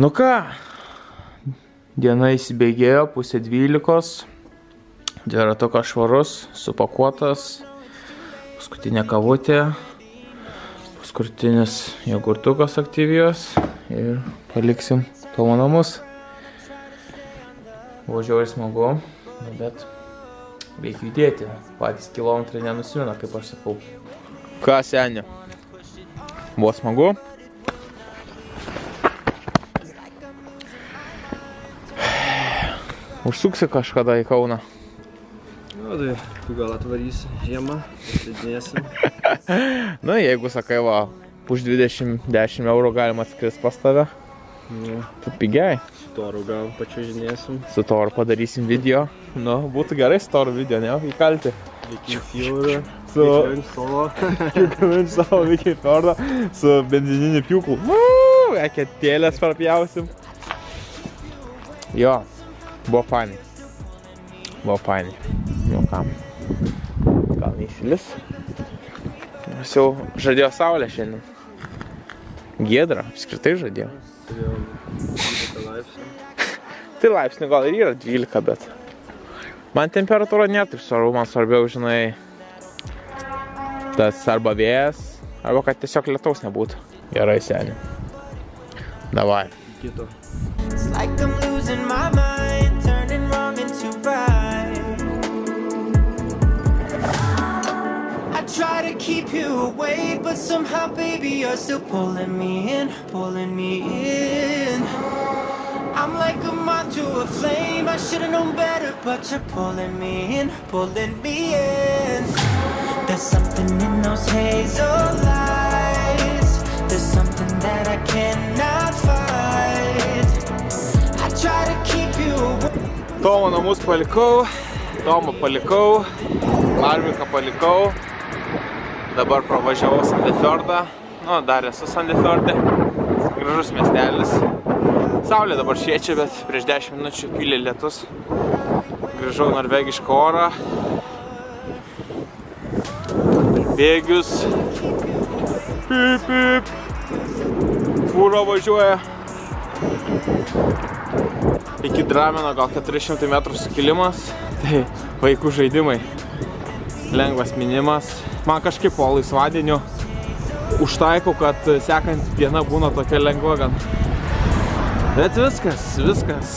Nu ką, diena įsibėgėjo, pusė dvylikos. Dviratukas švarus, supakuotas. Paskutinė kavutė. Paskutinis jogurtukas aktyvijos. Ir paliksim Tomo namus. Buvo žiauriai smagu, nu, bet reikia judėti. Patys kilometrai nenusimena, kaip aš sakau. Ką senė? Buvo smagu. Užsuksi kažkada į Kauną. Nu, tai tu gal atvarysi žiemą, slidinėsim. Nu, jeigu sakai, va, už 20-10 eurų galima skristi pas tave, Nu, tu pigiai. su toru gal pačiužinėsim. Su to ir padarysim video. Nu, būtų gerai su to video, ne? Įkalti. Iki jūrų. Su... solo. Kiekvieną savo veikiai tordą su benzininiu pjūklu. Eketėlės parpjausim. Jo, buvo fainai. Buvo fainai. Nu kam. Gal neįsilis. Nors jau žadėjo saulę šiandien. Giedra, apskritai žadėjo. Turėjom 12 laipsnių. Tai laipsnių gal ir yra 12, bet man temperatūra nėra taip svarbu, man svarbiau, žinai, tas arba vėjas, arba kad tiesiog lietaus nebūtų. Gerai, seniai. Davai. Kito. It's like I'm somehow, baby, you're still pulling me in, pulling me in. I'm like a moth to a flame. I should've known better, but you're pulling me in, pulling me in. There's something in those hazel eyes. There's something that I cannot fight. I try to keep you away. Tomo namus palikau, Tomą palikau, Larviką palikau. Dabar pravažiavau Sandefjordą. Nu, dar esu Sandefjorde. Gražus miestelis. Saulė dabar šviečia, bet prieš 10 minučių pylė lietus. Grįžau norvegišką orą. Bėgius. Pip, pip. Fūra važiuoja. Iki Drameno gal 400 metrų sukilimas. Tai vaikų žaidimai. Lengvas minimas. Man kažkaip po laisvadienio užtaikau, kad sekant diena būna tokia lengva gan. Bet viskas, viskas.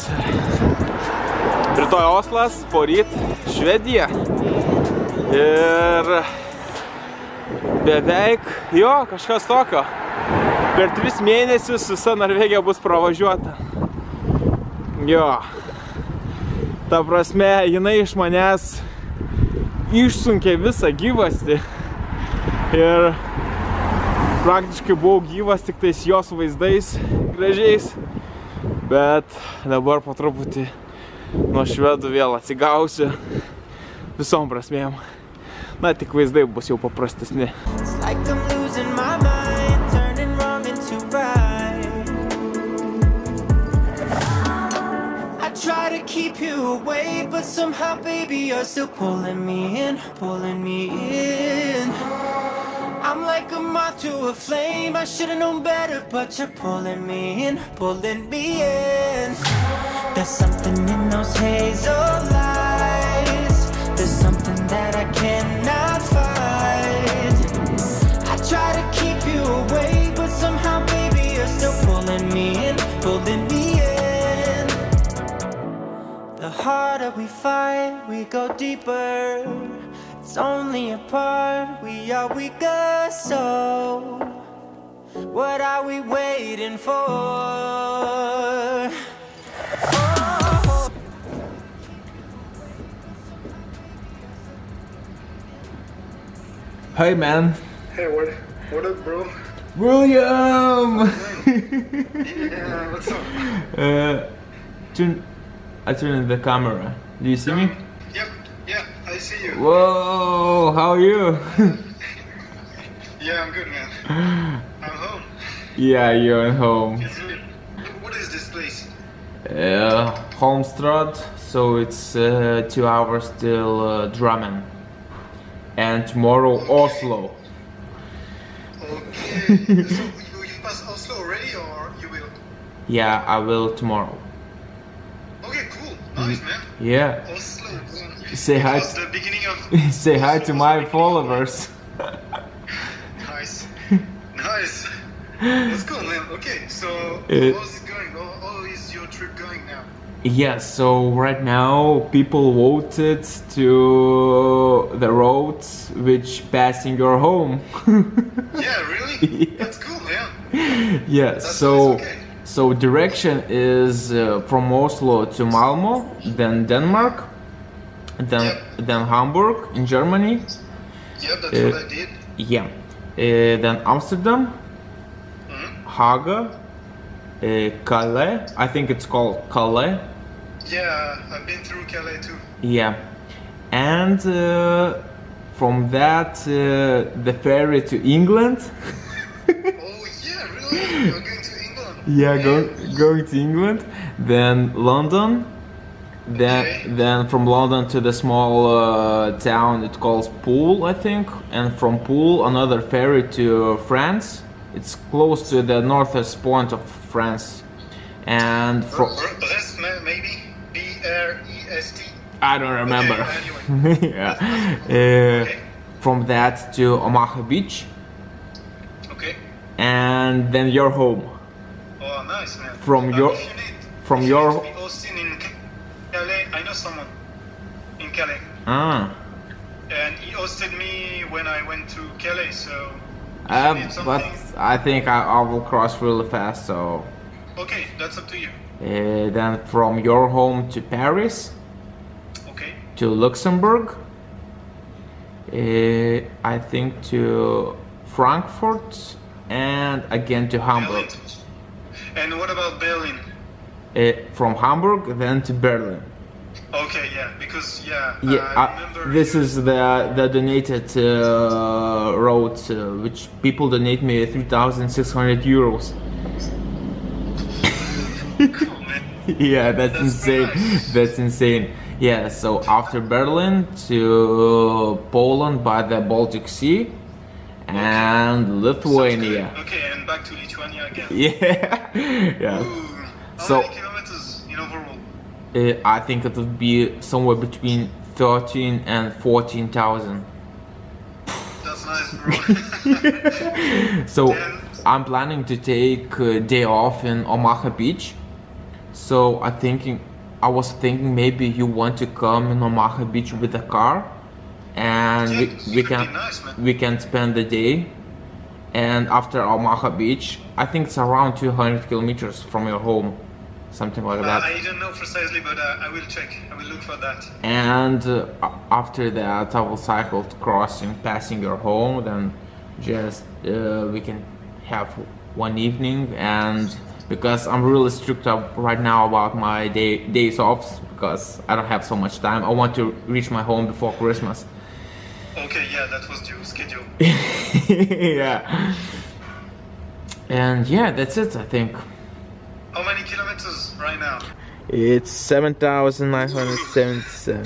Rytoj Oslas, poryt Švedija. Ir beveik, jo, kažkas tokio. Per tris mėnesius visa Norvegija bus pravažiuota. Jo. Ta prasme, jinai iš manęs išsunkė visą gyvastį. Ir praktiškai buvau gyvas tik tais jos vaizdais gražiais. Bet dabar po truputį nuo švedų vėl atsigausiu visom prasmėm. Na, tik vaizdai bus jau paprastesni. It's like I'm away, but somehow, baby, you're still pulling me in, pulling me in. I'm like a moth to a flame. I should've known better, but you're pulling me in, pulling me in. There's something in those hazel eyes. Harder we fight, we go deeper. It's only a part, we are weaker, so what are we waiting for? Oh. Hey man. Hey, what, what up, bro? William! Yeah, what's up? uh, turn, I turn the camera. Do you see me? Yep, yeah, I see you. Whoa, how are you? Yeah, I'm good, man. I'm home. yeah, you're at home. What is this place? Uh, Holmstrad, so it's uh, two hours till uh, Drammen. And tomorrow Oslo. Okay. so you, you passed Oslo already, or you will? Yeah, I will tomorrow. Nice, man. Yeah. Say hi. Was the beginning of. Say hi to my followers. Nice. nice. That's cool, man. Okay, so Uh, how's it going? How, how is your trip going now? Yeah, so right now people voted to the roads which passing your home. Yeah, really? That's cool, man. yeah, so nice, okay. So direction is uh, from Oslo to Malmo, then Denmark, then Yep. then Hamburg in Germany. Yeah, that's Uh, what I did. Yeah. Uh, then Amsterdam, Mm-hmm. Haga, uh, Calais. I think it's called Calais. Yeah, I've been through Calais too. Yeah, and uh, from that uh, the ferry to England. Oh, yeah, really? You're going to England? Yeah, go, going to England, then London, then Okay. then from London to the small uh, town it calls Pool, I think, and from Pool another ferry to France. It's close to the northest point of France, and from Brest, maybe? B R E S T. I don't remember. anyway. yeah. Uh, from that to Omaha Beach, Okay. and then you're home. Oh, nice, man. From Uh, your- if you need, from you your- Austin in Calais, I know someone in Calais. Ah. And he hosted me when I went to Calais, so. Uh, but I think I, I will cross really fast. So Okay, that's up to you. uh, then from your home to Paris Okay. to Luxembourg. Uh, I think to Frankfurt and again to Hamburg. Berlin. And what about Berlin? Uh, from Hamburg then to Berlin. Okay, yeah, because yeah, Yeah, I uh, remember. this is the the donated uh, road, uh, which people donate me three thousand six hundred euros. cool, yeah, that's, That's insane. nice. That's insane. Yeah, so after Berlin to Poland by the Baltic Sea and Lithuania. Okay, and back to Lithuania again. Yeah, yeah. Ooh, So- many kilometers in overall? Uh, I think it would be somewhere between thirteen and fourteen thousand. That's nice, bro. So Then- I'm planning to take a day off in Omaha Beach. So I thinking, I was thinking maybe you want to come in Omaha Beach with a car, and we, we can nice, we can spend the day. And after Omaha Beach, I think it's around 200 kilometers from your home, something like Uh, that. I don't know precisely, but uh, I will check. I will look for that. and uh, after that I will cycle crossing passing your home then just uh, we can have one evening and because I'm really strict up right now about my day days off because I don't have so much time I want to reach my home before Christmas Okay, yeah, that was due schedule. yeah and yeah that's it I think How many kilometers right now? it's 7,977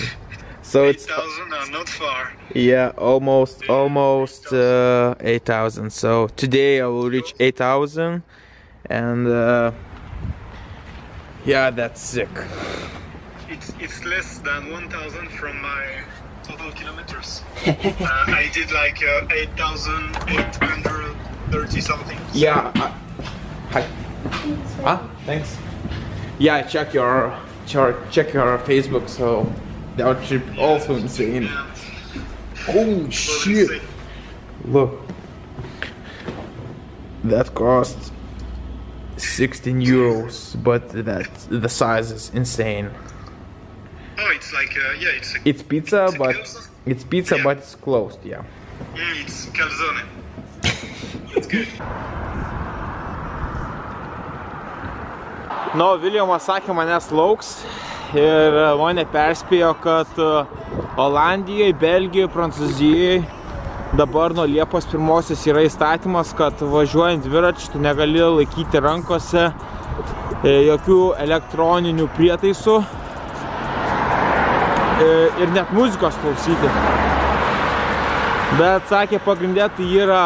so it's 8,000? No, not far. Yeah, almost, almost uh, 8,000. So today I will reach 8,000, and uh, yeah, that's sick. It's it's less than 1,000 from my total kilometers. uh, I did like uh, 8,830 something. Yeah. I, hi. Huh? Thanks. Yeah, I check your check check your Facebook. So that trip also insane. Yeah, Oh totally shit! sick. Look, that cost 16 euros, but that the size is insane. Oh, it's like uh, yeah, it's a, It's pizza, It's a but calzone? it's pizza, Yeah. but it's closed. Yeah. mm, it's calzone. That's good. Nu, Viljamas sakė, manęs lauks ir mane perspėjo, kad e, Olandijoje, Belgijoje, Prancūzijoje dabar nuo Liepos pirmosios yra įstatymas, kad važiuojant dviračiu tu negali laikyti rankose e, jokių elektroninių prietaisų ir net muzikos klausyti. Bet sakė, pagrindė tai yra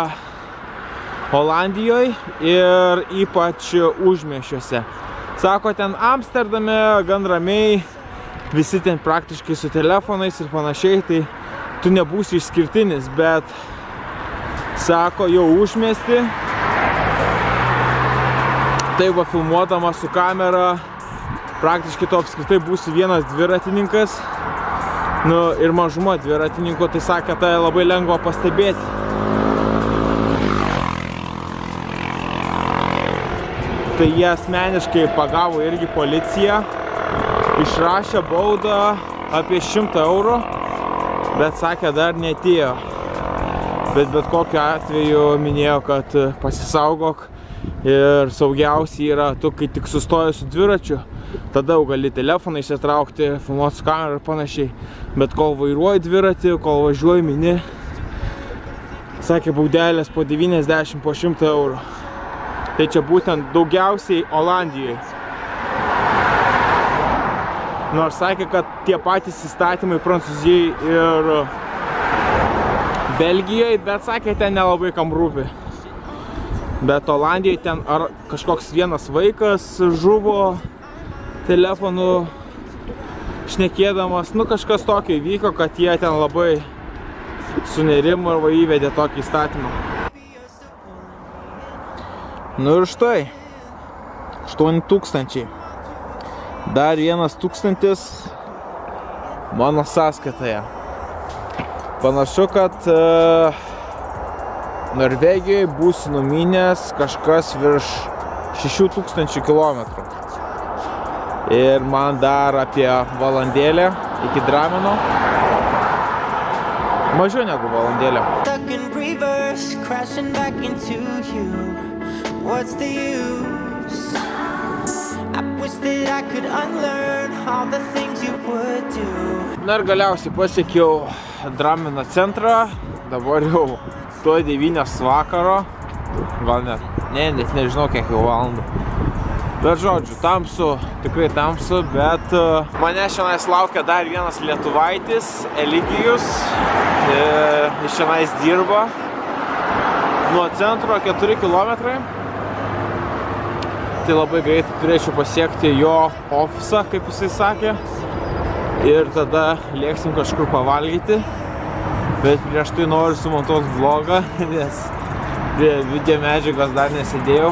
Olandijoje ir ypač užmiešiuose. Sako, ten Amsterdame gan ramiai, visi ten praktiškai su telefonais ir panašiai, tai tu nebūsi išskirtinis, bet sako, jau užmesti. Tai va filmuodamas su kamera, praktiškai tu apskritai būsi vienas dviratininkas. Nu, ir mažuma dviratininkų, tai sakė, tai labai lengva pastebėti. Tai jie asmeniškai pagavo irgi policiją, išrašė baudą apie 100 eurų, bet sakė, dar netėjo. Bet bet kokiu atveju minėjo, kad pasisaugok ir saugiausiai yra tu, kai tik sustoji su dviračiu, tada jau gali telefoną įsitraukti, filmuoti su kamerą ir panašiai. Bet kol vairuoji dviratį, kol važiuoji mini, sakė, baudelės po 90, po 100 eurų. Tai čia būtent daugiausiai Olandijoje. Nors sakė, kad tie patys įstatymai Prancūzijai ir Belgijoje, bet sakė, ten nelabai kam rūpi. Bet Olandijoje ten ar kažkoks vienas vaikas žuvo telefonu šnekėdamas, nu kažkas tokio įvyko, kad jie ten labai sunerimo ir va įvedė tokį įstatymą. Nu ir štai, 8 tūkstančiai. Dar vienas tūkstantis mano sąskaitoje. Panašu, kad uh, Norvegijoje bus numinęs kažkas virš 6000 km. Ir man dar apie valandėlę iki Dramino. Mažiau negu valandėlę. What's the use? I wish that I could unlearn all the things you would do. Na ir galiausiai pasiekiau Dramino centrą. Dabar jau tuo 9 vakaro. Gal net, ne, net nežinau kiek jau valandų. Bet žodžiu, tamsu, tikrai tamsu, bet uh, mane šiandien laukia dar vienas lietuvaitis, Eligijus. E, iš šiandien dirba. Nuo centro 4 km. Tai labai greitai turėčiau pasiekti jo ofisą, kaip jisai sakė. Ir tada lėksim kažkur pavalgyti. Bet prieš tai noriu sumontuoti vlogą, nes prie video medžiagos dar nesidėjau.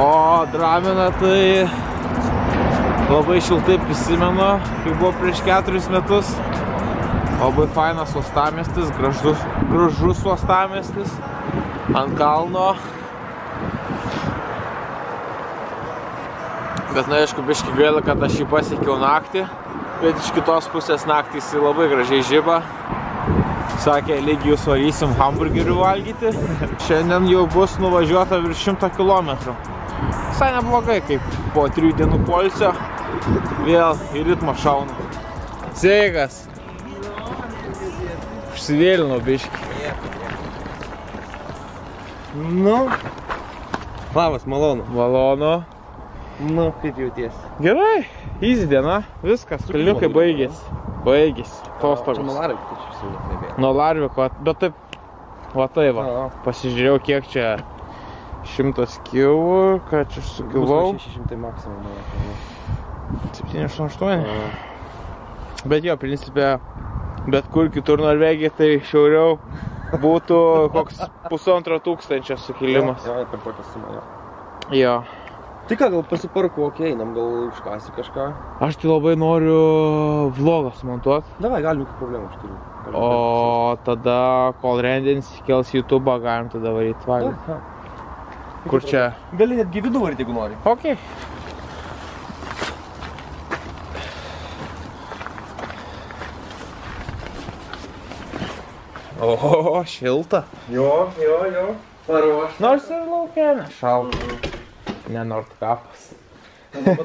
O Draminą tai labai šiltai prisimenu, kai buvo prieš keturis metus. Labai fainas uostamiestis, gražus, gražus uostamiestis ant kalno. Bet, na, aišku, biški gaila, kad aš jį pasiekiau naktį. Bet iš kitos pusės naktį jis labai gražiai žyba. Sakė, lygiai jūs varysim hamburgerių valgyti. Šiandien jau bus nuvažiuota virš 100 km. Visai neblogai, kaip po 3 dienų polsio vėl į ritmą šaunu. Sveikas. Užsivėlinau biški. Nu. Labas, malonu. Malonu. Nu, kaip jauties? Gerai, easy diena, viskas, kalniukai baigėsi. Baigėsi, atostogos. Malarvik, tai čia visai nekalbėjau. Nuo Larviko, bet taip, va tai va, A, a. pasižiūrėjau kiek čia šimtas kilų, ką čia sugilau, 600 maksimum. mano 788. kalba. Bet jo, principė, bet kur kitur Norvegija, tai šiauriau būtų koks pusantro tūkstančio sukilimas. Jo, per tokią sumą, jo. Jo. Tai ką, gal pasiparkuok, einam, gal iškasi kažką. Aš tai labai noriu vlogą sumontuoti. Davai, galim, jokių problemų aš turiu. Galim O tada, kol rendins kels YouTube, galim tada varyti valgyti. Kur čia? Gali netgi vidų varyti, jeigu nori. Ok. O, šilta. Jo, jo, jo. Paruoš. Nors ir laukia, šalta. Ne Nordkapas.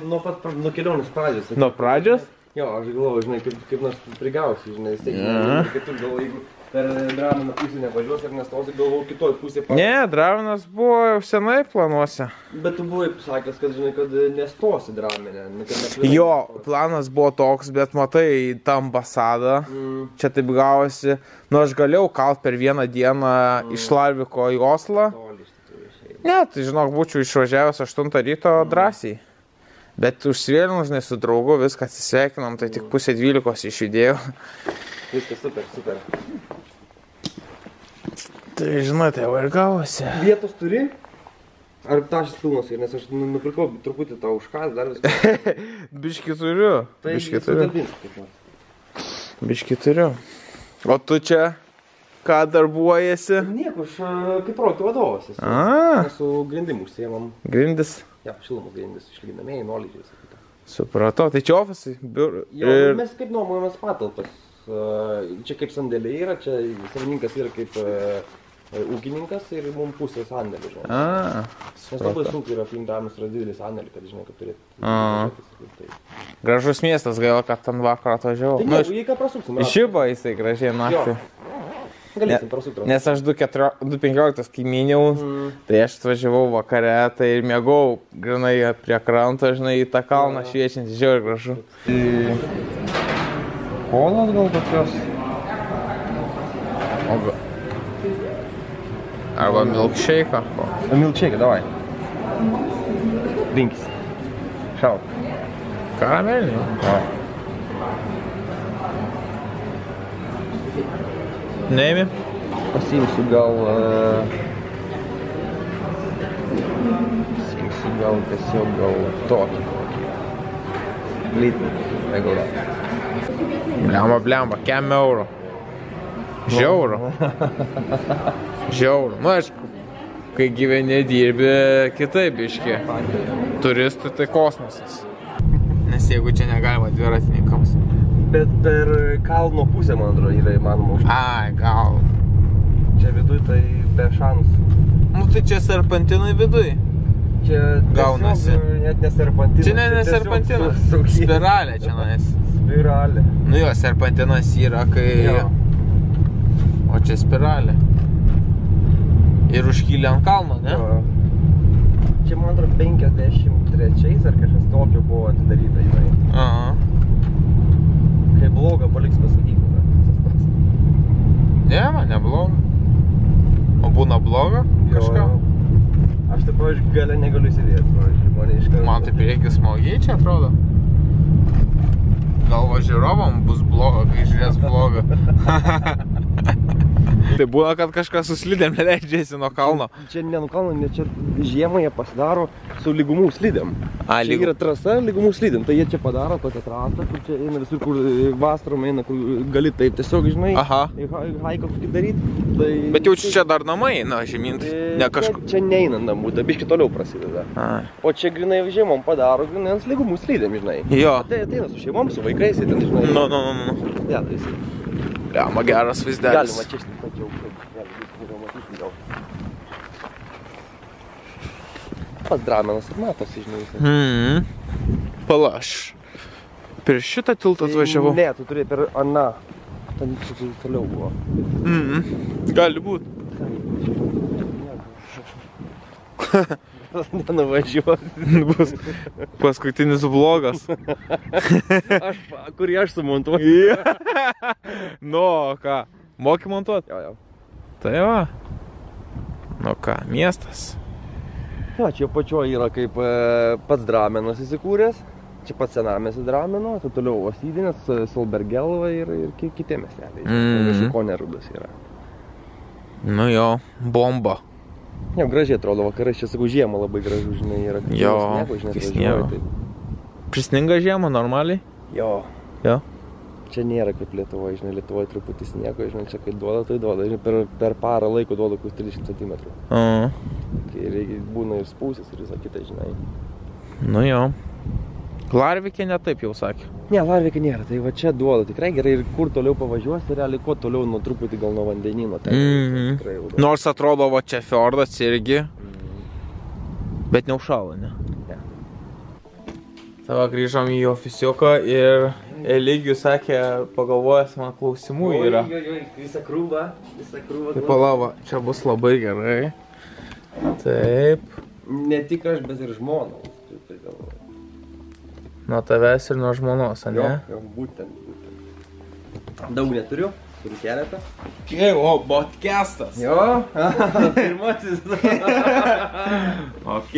Nuo pat, nuo kelionės pradžios. Nuo pradžios? Jo, aš galvoju, žinai, kaip, kaip nors prigausiu, žinai, jisai. Ja. Kitur galvoju, jeigu Per Drameną pusę nevažiuos ir nestosi, galvoju, kitoj pusė. pa- Ne, Dravinas buvo jau senai planuose. Bet tu buvai sakęs, kad žinai, kad nestosi neprivalai Jo, stoti. planas buvo toks, bet matai, tą ambasadą, Mm. čia taip gavosi, nu aš galėjau kalt per vieną dieną iš Larviko į Oslą. Išeina. Ne, tai žinok, būčiau išvažiavęs 8 ryto drąsiai. Bet užsivėlinus, nes su draugu viską atsisveikinom, tai tik pusė 12 išjudėjau. Viskas super, super. Tai žinote, jau ir gavosi. Vietos turi? Ar tašas pilnas nes aš nu- nupirkau truputį tau užkas, dar viską. Biški turiu. Biški turiu. Biški turiu. O tu čia ką darbuojasi? Nieko, aš a, kaip projektų vadovas esu. A, su grindim užsiemam. grindis. Ja, šilumos grindis, išlyginamieji, nolydžiai, sakyti. Supratau, tai čia ofisai, biur. Jo, Ir... mes kaip nuomojamės patalpas. A, Čia kaip sandėliai yra, čia savininkas yra kaip a, ūkininkas ir mums pusė sandėlį, žinai. A, Nes labai sunku yra aplink damus yra didelis sandėlį, kad žinai, kad turėtų. Tai, Gražus miestas, gaila, kad ten vakar atvažiavau. tai Nu, iš-. Išybo jisai gražiai naktį. Galėsim prasukti. Nes aš 2.15 kai miniau, Mm. tai aš atvažiavau vakare, tai ir mėgau grinai prie kranto, žinai, į tą kalną šviečiantį, žiauriai gražu. Kolas gal tokios. O ga- Arba milkshake. Milčekė, davai. Rinkis. Šau. Karamelinį. Neimi. Pasiimsiu gal... Uh, pasiimsiu gal tiesiog gal tokį. Jeigu da. Blemba, blemba, kem eurų. Žiauru. Žiauru. Nu, aišku, kai gyveni dirbi kitaip biški. Turistų tai kosmosas. Nes jeigu čia negalima dviratininkams. Bet per kalno pusę, man atrodo, yra įmanoma už. Ai, gal. Čia viduj tai be šansų. Nu tai čia serpantinai viduj. Čia Gaunasi. tiesiog Net neserpantinas. Čia ne, ne serpantinas. Spiralė čia nais. Spiralė. Nu jo, serpantinas yra kai... Jo. O čia spiralė. Ir užkylė ant kalno, ne? Jo. Čia man atrodo 53 ar kažkas tokio buvo atidaryta, žinai. Aha. Kai bloga, paliks pasakyti. Ne, man nebloga. O būna bloga kažką? Aš taip, pavyzdžiui, gale negaliu sėdėti, pavyzdžiui, mane iš karto. Man tai priekis smagiai čia atrodo. Gal va žiūrovam bus bloga, kai žiūrės blogą. Tai būna, kad kažkas su slidėm leidžiasi nuo kalno. Čia nenukalno, nes čia žiemą jie pasidaro su lygumų slidėm. A, Čia yra trasa lygumų slidėm, tai jie čia padaro tokią trasą, kur čia eina visur, kur vasarom eina, kur gali taip tiesiog, žinai, haiką kokį daryti. Tai... Bet jau čia dar namai, na, žemyn. E, Ne kažkur. Čia, čia neina namų, tai biški toliau prasideda. A. O čia grinai žiemom padaro, grinai ant lygumų slidėm, žinai. Jo. Tai ateina su šeimom, su vaikais, ten, žinai. Nu, nu, nu. Ja, tai jis. Lemma geras vaizdelis. Galima čia pačiau, gali būt gal matyti gal. Pats dramenas ir matosi, žinai. Hmm. Palaš. Per šitą tiltą atvažiavau. Ne, tu turi per Ana. Ten čia toliau buvo. Mhm. Gali būt. Nenuvažiuos. Bus paskutinis vlogas. Aš, kurį aš sumontuoju. nu, o ką? Moki montuot? Jo, jo. Tai va. Nu ką, miestas. Jo, čia pačioje yra kaip e, pats dramenas įsikūręs. Čia pats senamės drameno, tai toliau Osydinės, Solbergelva ir, ir ki- kiti miesteliai. Mm. Konerudas yra. Nu jo, bomba. Jo, gražiai atrodo vakarais, čia sakau, žiemą labai gražu, žinai, yra. Jo, sniego, žinai, sniego. Prisninga žiemą normaliai? Tai... Jo. Jo. Čia nėra kaip Lietuvoje, žinai, Lietuvoje truputį sniego, žinai, čia kai duoda, tai duoda, žinai, per, per parą laiko duoda kokius 30 cm. A, Kai reikia, būna ir spūsis ir visą kitą, žinai. nu jo. Larvikė netaip jau sakė. Ne, Larvikė nėra, tai va čia duoda tikrai gerai ir kur toliau pavažiuos, tai realiai kuo toliau nuo truputį gal nuo vandenino. Tai Mhm. tikrai jau duoda. Nors atrodo, va čia fjordas irgi, Mhm. bet neužšalo, ne? Ne. Tava grįžom į ofisiuką ir Eligijus sakė, pagalvojęs man klausimų yra. Oi, oi, oi, visą krūvą, visą krūvą. Tai palava, čia bus labai gerai. Taip. Ne tik aš, bet ir žmona. Tai. Nuo tavęs ir nuo žmonos, Jo, ne? jo, būtent, būtent. Daug neturiu, turiu keletą. Gerai, o, podcastas. Jo, pirmasis. Ok.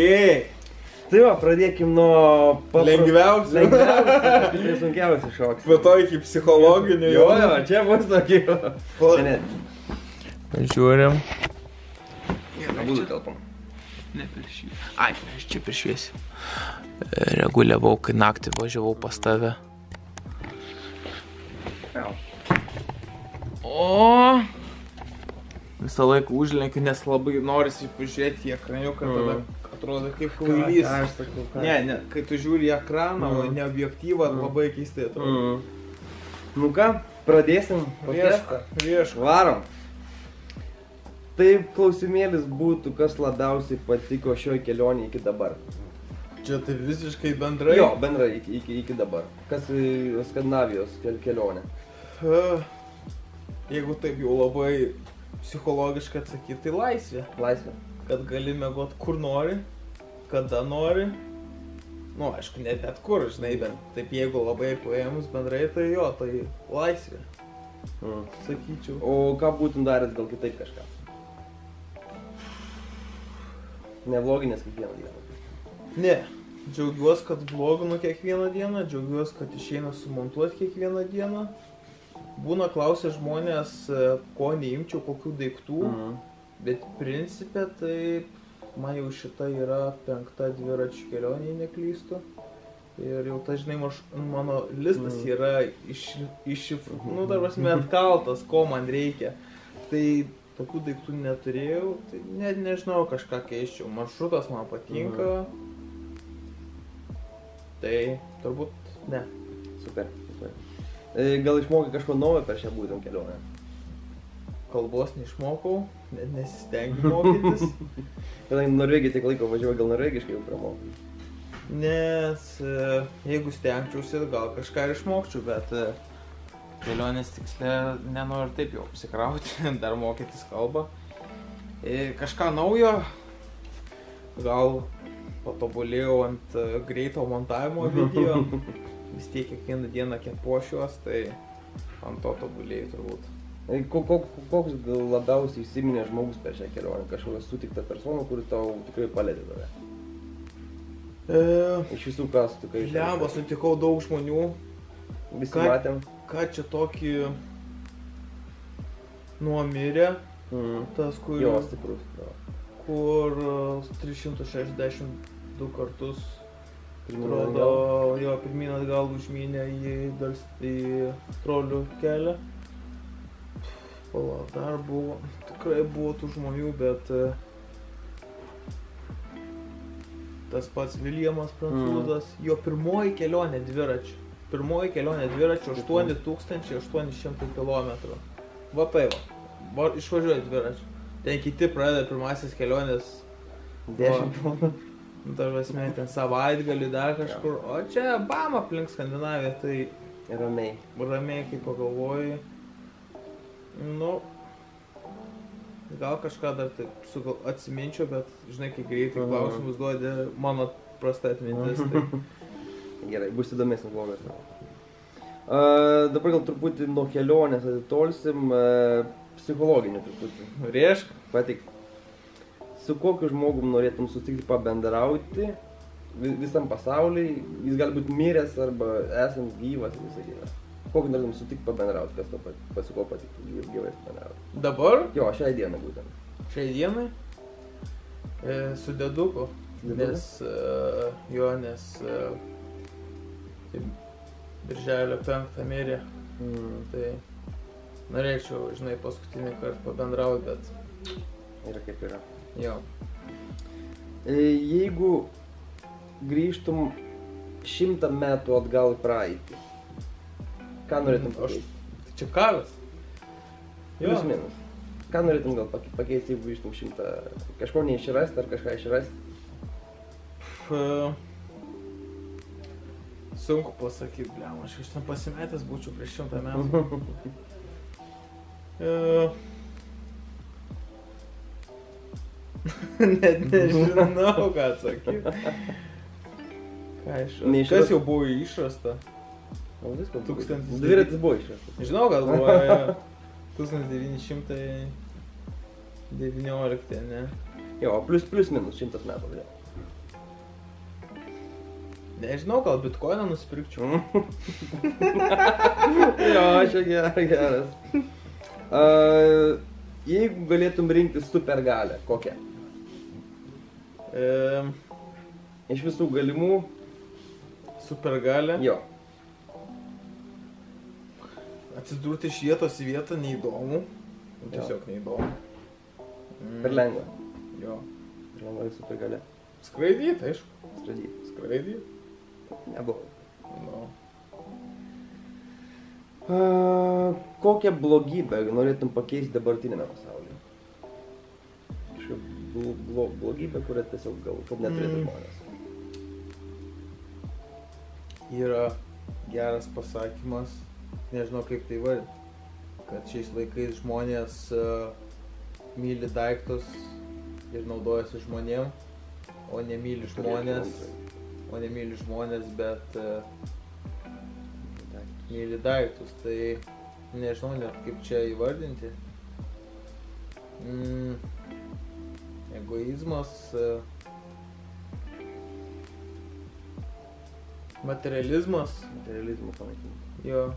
Tai va, pradėkim nuo Lengviausių. Lengviausių. Tai sunkiausių šoks. Po to iki psichologinių. Jo, jo, čia bus tokie. Čia ne. Žiūrim. Abu telpam. Ne per šį. Ai, aš čia per šviesi. Reguliavau, kai naktį važiavau pas tave. Jo. O. Visą laiką užlenkiu, nes labai norisi pažiūrėti į ekraniuką, tada atrodo kaip kvailys. Aš sakau, ką? Ne, ne, kai tu žiūri į ekraną, o Mm. ne objektyvą, labai keistai atrodo. Mm. Nu ką, pradėsim. Vieška, vieška. Varom. Taip klausimėlis būtų, kas labiausiai patiko šioj kelionėje iki dabar. Čia tai visiškai bendrai. Jo, bendrai iki, iki, iki dabar. Kas į Skandinavijos kel kelionė. E, Jeigu taip jau labai psichologiškai atsakyti, tai laisvė. Laisvė. Kad gali mėgoti kur nori, kada nori. Nu, aišku, ne bet kur, žinai, bet taip jeigu labai paėmus bendrai, tai jo, tai laisvė, Mm. sakyčiau. O ką būtum daręs gal kitaip kažką? Nevloginės kiekvieną dieną. Ne, džiaugiuosi, kad vloginu kiekvieną dieną, džiaugiuosi, kad išeina sumontuoti kiekvieną dieną. Būna klausia žmonės, e, ko neimčiau, kokių daiktų, Mm. Bet principė tai man jau šita yra penkta dviračių kelionė, neklystu. Ir jau tas, žinai, maš, mano listas Mm. yra iš, iš, nu, dar prasme, atkaltas, ko man reikia. Tai tokių daiktų neturėjau, tai net nežinau, kažką keiščiau. Maršrutas man patinka. Tai turbūt ne. Super, super. E, Gal išmokai kažko naujo per šią būtent kelionę? Kalbos neišmokau, net nesistengiu mokytis. Kadangi Norvegija tiek laiko važiuoja, gal norvegiškai jau pramokai. Nes e, jeigu stengčiausi, gal kažką išmokčiau, bet e, kelionės tikslė nenoriu taip jau apsikrauti, dar mokytis kalbą. E, Kažką naujo, gal patobulėjau ant greito montavimo video. Vis tiek kiekvieną dieną kepuošiuos, tai ant to tobulėjau turbūt. E, ko- ko- Koks labiausiai įsiminė žmogus per šią kelionę? Kažkokia sutikta persona, kuri tau tikrai palėtė tave. E, Iš visų kas tu kai Lemba, sutikau daug žmonių, Visi Ką- matėm. ką čia tokį nuomirė, Mm. tas, kur, Jo, stiprus. Jo. kur e, 362 kartus, Pirmyn atrodo, jo pirmyn atgal užmynė į, į trolių kelią. Pala, dar buvo, tikrai buvo tų žmonių, bet e, tas pats Viljamas prancūzas, jo pirmoji kelionė dviračiu. Pirmoji kelionė dviračiu 8800 km. Va tai va. Va, išvažiuoja dviračiu. Ten kiti pradeda pirmasis kelionės, 10 km. nu, dar esmė, ten savaitgalį dar kažkur, o čia bam aplink Skandinaviją, tai Ramiai. ramiai kai pagalvoji, nu, gal kažką dar taip sugal, atsiminčiau, bet žinai, kai greitai Aha. klausimus duodi, mano prasta atmintis. Tai... Gerai, bus įdomesnis vlogas. Uh, dabar gal truputį nuo kelionės atitolsim, uh, psichologinių truputį. Riešk, Patik, su kokiu žmogum norėtum sutikti pabendrauti vi- visam pasauliui, jis gali būti miręs arba esant gyvas ir visą gyvą. Kokį norėtum sutikti pabendrauti, kas to pat, pas ko patiktų gyv- gyvai pabendrauti. dabar, Jo, šiai dienai būtent. šiai dienai, e, su deduku, nes e, jo, nes e, tai birželio penktą mirė, Mm. tai norėčiau, žinai, paskutinį kartą pabendrauti, bet Yra kaip yra. jo. E, Jeigu grįžtum šimtą metų atgal į praeitį, ką norėtum Mm, aš- pakeisti? Čia karas. Plius minus. Ką norėtum gal pake- pakeisti, jeigu grįžtum šimtą, kažko neišrasti ar kažką išrasti? E, Sunku pasakyti, blem, aš iš ten pasimetęs būčiau prieš šimtą metų. E, Net nežinau, ką atsakyti. Ką iš... Kas jau buvo išrasta? O visko. Tūkstantis- Dviratis buvo išrastas. Žinau, kad buvo jo, 1919, ne? Jo, plus plus minus šimtas metų. Jo. Nežinau, gal bitkoiną nusipirkčiau. jo, čia geras, geras. Uh, jeigu galėtum rinktis supergalę, kokią? E, Iš visų galimų, supergalė. jo. Atsidurti iš vietos į vietą neįdomu. Nu, Tiesiog neįdomu. Mm, Per lengva. Jo. Per lengva supergalė. Skraidyti, aišku. Stradyti. Skraidyti. Nebuvo. Nu. Uh, kokią blogybę norėtum pakeisti dabartinėme pasaulyje? Kažkokią blo, blo, blogybę, kurią tiesiog gal, kad neturėtų Mm. žmonės. Yra geras pasakymas, nežinau kaip tai vardinti, kad šiais laikais žmonės uh, myli daiktus ir naudojasi žmonėm, o nemyli žmonės, o nemyli žmonės, bet uh, myli daiktus, tai nežinau net kaip čia įvardinti. Mm, egoizmas, e, materializmas, Materializmą panaikinti. jo.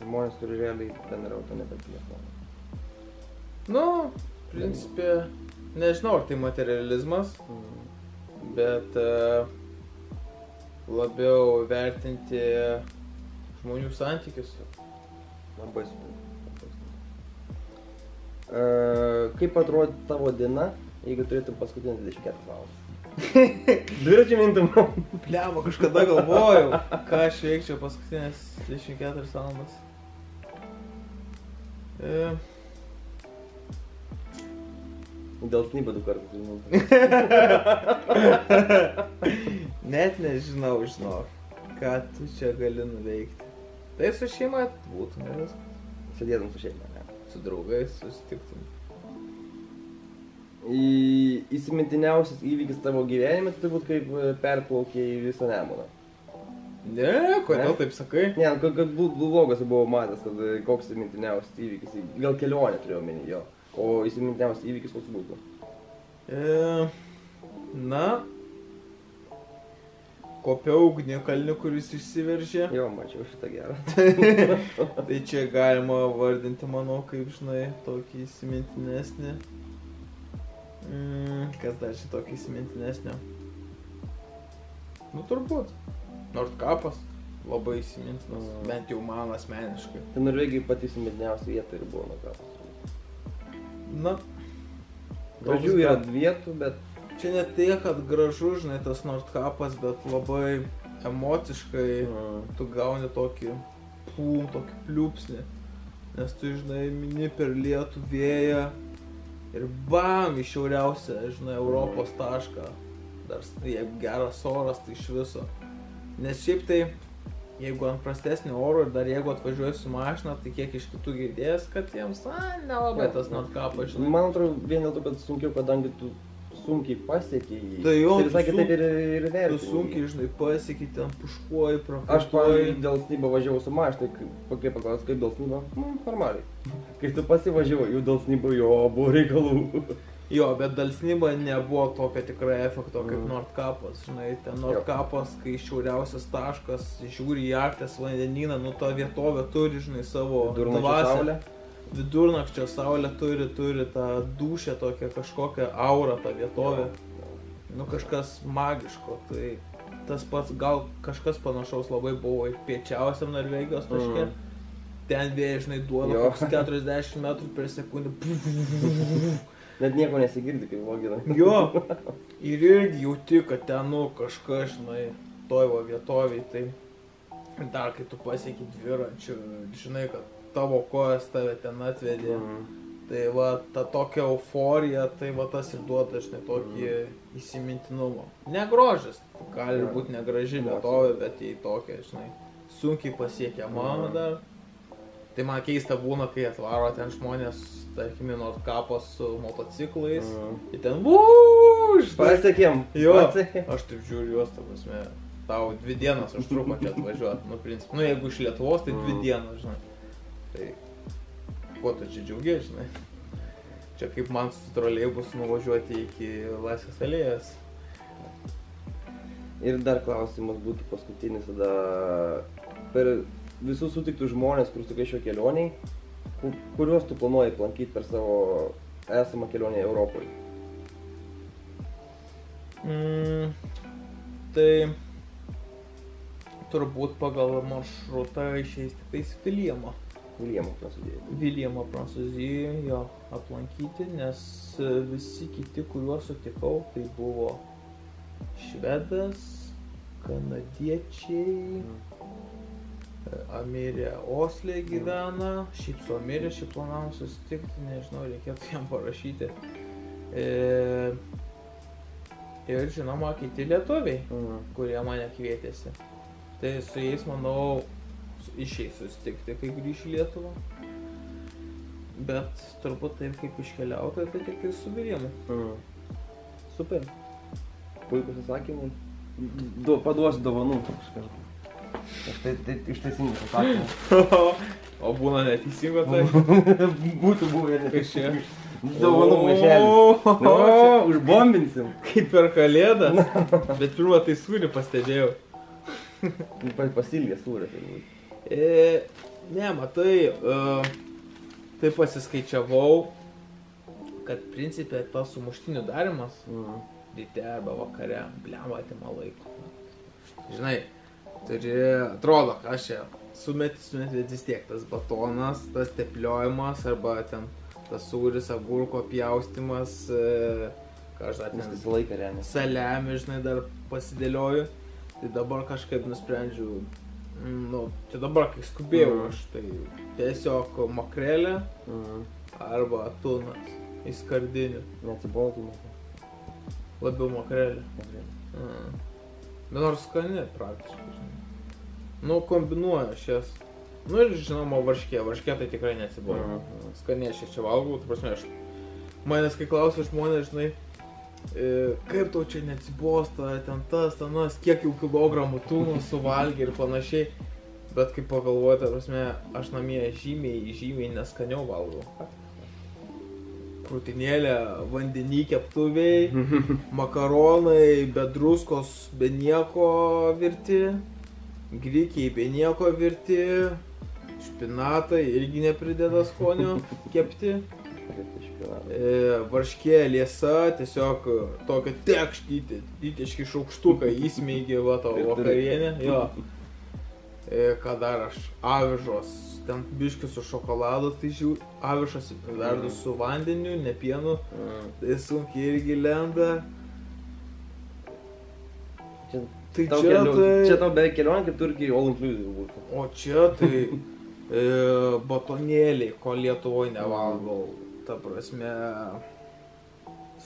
Žmonės turi realiai bendrauti, o ne per telefoną. Nu, principė, nežinau ar tai materializmas, bet e, labiau vertinti žmonių santykius. Labai suprantu. Uh, kaip atrodo tavo diena, jeigu turėtum paskutinę 24 valandas? Dviračių mintum. Pliamo, kažkada galvojau, ką aš veikčiau paskutinės 24 valandas. E, Dėl snybo du kartus žinau. net nežinau, žinau, ką tu čia gali nuveikti. Tai su šeima būtų, ne viskas. Sėdėtum su šeima. Ne? Su draugais susitiktum. Įsimintiniausias įvykis tavo gyvenime tai turbūt kaip e, perplaukė į visą nemoną. Ne, kodėl Ne? taip sakai? Ne, kad, kad blogas buvo matęs, kad e, koks įsimintiniausias įvykis, gal kelionė turėjau omeny jo, o įsimintiniausias įvykis koks būtų. E, na, kopiau ugnikalnių, kuris išsiveržė. Jo, mačiau šitą gerą. Tai čia galima vardinti, manau, kaip žinai, tokį įsimintinesnį. Mm, kas dar čia tokį įsimintinesnio? Nu, turbūt. Nordkapas labai įsimintinas, Mm. bent jau man asmeniškai. Tai Norvegijai pati įsimintiniausia vieta ir buvo nuo kapos. Na, Gražių yra gal- vietų, bet čia ne tiek, kad gražu, žinai, tas Nordkapas, bet labai emociškai mm, tu gauni tokį pum, tokį pliūpsnį. Nes tu, žinai, mini per lietų vėją ir bam, į šiauriausią, žinai, Europos tašką. Dar, jeigu geras oras, tai iš viso. Nes šiaip tai, jeigu ant prastesnio oro ir dar jeigu atvažiuoji su mašina, tai kiek iš kitų girdėjęs, kad jiems, na, nelabai tas Nordkapas, žinai. man atrodo vien dėl to, kad sunkiau, kadangi tu sunkiai pasiekiai jį. Tai jo, tai visai tu kitaip ir, ir Tu vertini. sunkiai, žinai, pasieki ten puškuoji, Aš, prakaituoji. pavyzdžiui, dėl snybo važiavau su mašina, tai kaip paklaus, kaip dėl snybo, nu, normaliai. Kai tu pasivažiavai, jau dėl snybo, jo, buvo reikalų. Jo, bet dalsnyba nebuvo tokio tikrai efekto kaip Mhm. Nordkapas, žinai, ten Nordkapas, kai šiauriausias taškas, žiūri į Arktės vandenyną, nu ta vietovė turi, žinai, savo saulė. Vidurnakčio saulė turi, turi tą dušę tokią kažkokią aurą tą vietovę, nu kažkas magiško, tai tas pats gal kažkas panašaus labai buvo ir piečiausiam Norvegijos taške. Mhm. Ten vėjai, žinai, duoda koks 40 metrų per sekundę. Net nieko nesigirdi, kaip vogina. Jo, ir irgi jauti, kad ten, nu, kažkas, žinai, toj va vietoviai, tai dar kai tu pasieki dviračiu, žinai, kad tavo kojas tave ten atvedė, Mhm. Tai va, ta tokia euforija, tai va tas ir duoda, žinai, tokį įsimintinumą. Negrožis, gali būti negraži vietovė, bet jį tokia, žinai, sunkiai pasiekiama Jo. dar. Tai man keista būna, kai atvaro ten žmonės, tarkim, į Nordkapą su motociklais. Mhm. Ir ten žinai. Pasiekėm. Jo. Aš taip žiūriu juos, ta prasme, tau dvi dienas užtruko čia atvažiuoti, nu, princip. Nu, jeigu iš Lietuvos, tai dvi Mm. dienas, žinai. Tai, kuo tu čia džiaugies, žinai. Čia kaip man su troleibus nuvažiuoti iki Laisvės alėjos. Ir dar klausimas būtų paskutinis tada. Per visus sutiktus žmonės, kur sukai šio kelioniai, ku- kuriuos tu planuoji aplankyti per savo esamą kelionę Europoje? Mm, tai turbūt pagal maršrutą išeis tik tais Viljamą. Viljamo prasidėjo. Viljamą Prancūzijoje jo aplankyti, nes e, visi kiti, kuriuos sutikau, tai buvo švedas, kanadiečiai, e, Amirė Oslė gyvena, šiaip su Amirė šiaip planavom susitikti, nežinau, reikėtų jam parašyti. E, ir žinoma, kiti lietuviai Mhm. kurie mane kvietėsi. Tai su jais, manau, išeis susitikti, kai grįšiu į Lietuvą. Bet turbūt taip kaip iškeliautoja, tai tik tai su Viliamu. Mhm. Super. Puikus atsakymai. Du, paduosiu dovanų kažką. Aš tai, tai iš teisingus atsakymus. o būna neteisingo tai. Būtų buvę čia? Dovanų maišelis. O, užbombinsim. Kaip per kalėdą. Bet pirmą tai sūrį pastebėjau. Pa- Pasilgė sūrė. turbūt. E, ne, matai, uh, tai pasiskaičiavau, kad principė tas sumuštinių darimas Mhm. ryte arba vakare, blema atima laiko. Žinai, turi, atrodo, aš čia sumeti, sumeti, bet vis tiek tas batonas, tas tepliojimas arba ten tas sūris, agurko pjaustimas, e, ką aš dar ten Viskas laiką remia. saliami, žinai, dar pasidėlioju. Tai dabar kažkaip nusprendžiau, mm, nu, čia dabar kai skubėjau Mhm. aš, tai tiesiog makrelė Mhm. arba tunas į skardinį, Neatsibotų. labiau makrelė. Mm. Bet nors skani praktiškai, žinai. Nu, kombinuoju aš jas. Nu ir žinoma, varškė, varškė tai tikrai neatsibodo. Mhm. Skaniai aš čia valgau, tu prasme, aš... Manęs kai klausia žmonės, žinai, kaip tau čia neatsibosta, ten tas, tenas, kiek jau kilogramų tūnų suvalgė ir panašiai. Bet kai pagalvoju, ta prasme, aš namie žymiai, žymiai neskaniau valgau. Krūtinėlė, vandenį keptuviai, makaronai, be druskos, be nieko virti, grikiai be nieko virti, špinatai irgi neprideda skonio kepti, e, varškė liesa, tiesiog tokia tekštyti, ditiški šaukštukai įsmeigė va turi- vakarienę, jo. E, ką dar aš, avižos, ten biški su šokoladu, tai žiūriu, avižas verdu su vandeniu, ne pienu, tai sunkiai irgi lenda. Čia, Tai tau čia, keliu, tai... čia tau beveik kelionė kaip Turkijai all inclusive būtų. O čia tai e, batonėliai, ko Lietuvoje nevalgau. Ta prasme,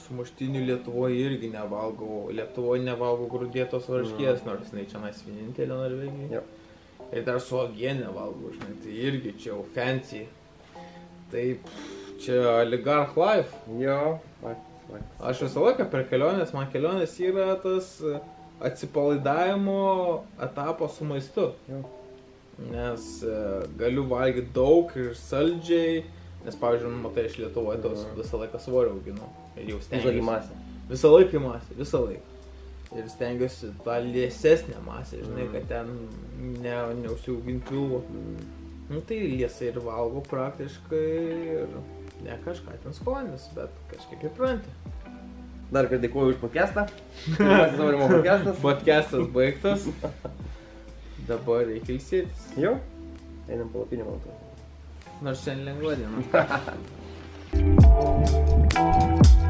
sumuštinių Lietuvoje irgi nevalgau. Lietuvoje nevalgau grūdėtos varškės, nors jinai čia nais vienintelė Norvegija. Jo. Ir dar su ogienė valgau, žinai, tai irgi čia jau fancy. Taip, čia oligarch life. Jo, faktas, faktas. Aš visą laiką per keliones, man kelionės yra tas atsipalaidavimo etapas su maistu. Jo. Nes e, galiu valgyti daug ir saldžiai, nes pavyzdžiui, nu, matai, iš Lietuvoje tos visą laiką svorio auginu. Ir jau stengiuosi. masę. Visą laiką į masę, visą laiką. Ir stengiuosi tą liesesnę masę, žinai, kad ten ne, neusiauginti pilvo. Nu tai liesai ir valgau praktiškai ir ne kažką ten skonis, bet kažkaip įpranti. Dar kartą dėkuoju už podcastą. Pirmasis Aurimo podcastas. Podcastas baigtas. Dabar reikia ilsėtis. Jo. Einam palapinį, man atrodo. Versión lenguario, ¿no?